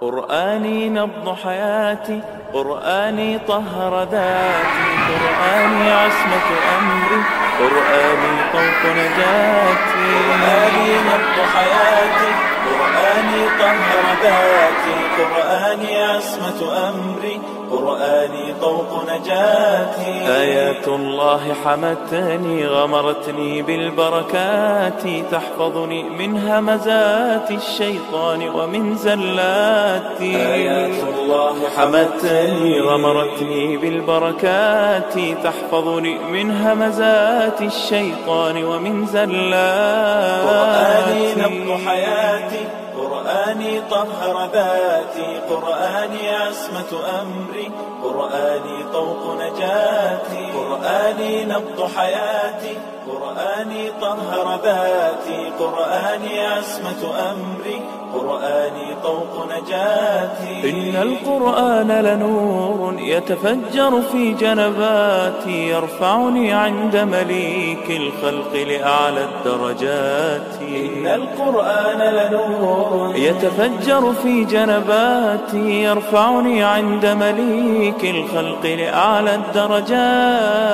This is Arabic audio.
قرآني نبض حياتي قرآني طهر ذاتي قرآني عصمة أمري قرآني طوق نجاتي. قرآني نبض حياتي قرآني طهر ذاتي قرآني عصمة أمري. قرآني طوق نجاتي. آيات الله حمتني غمرتني بالبركات. تحفظني من همزات الشيطان ومن زلاتي. آيات الله حمتني غمرتني بالبركات. تحفظني من همزات الشيطان ومن زلاتي. قرآني طهر ذاتي قرآني عصمة أمري قرآني طوق نجاتي قرآني نبض حياتي قرآني طهر ذاتي قرآني عصمة أمري قرآني طوق نجاتي. إن القرآن لنور يتفجر في جنباتي يرفعني عند مليك الخلق لأعلى الدرجات. إن القرآن لنور يتفجر في جنباتي يرفعني عند مليك الخلق لأعلى الدرجات.